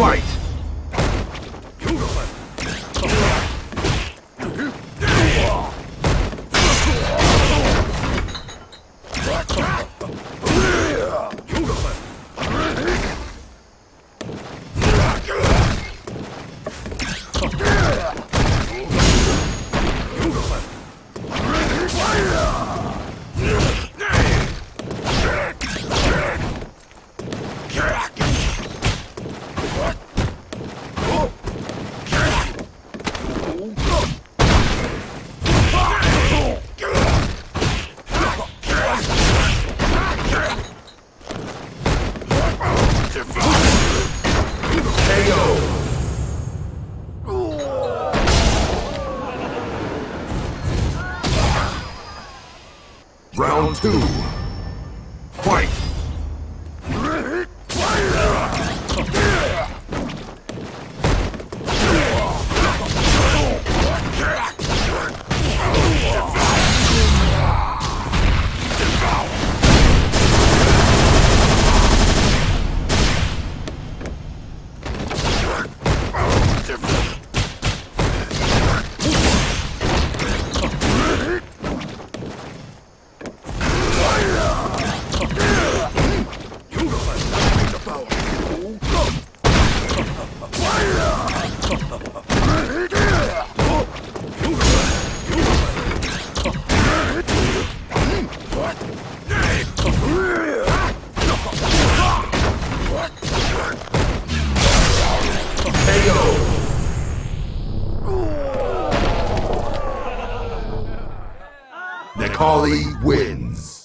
Fight! Round two. Fight! Holly wins.